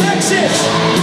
Texas.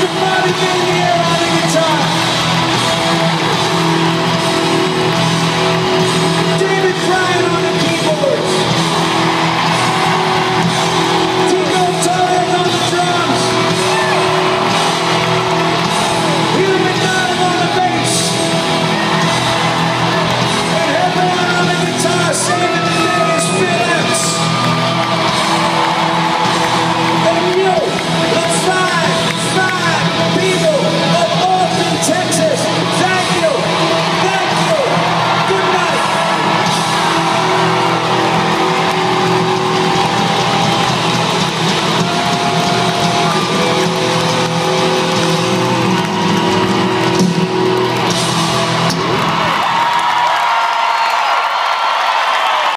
your body in the air.